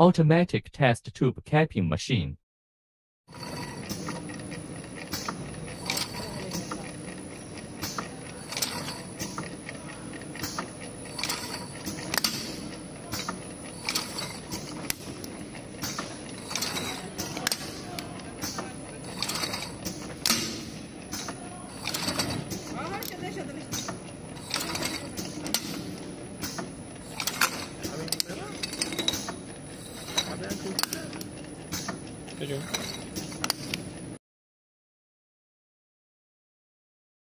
automatic test tube capping machine. 不要哭。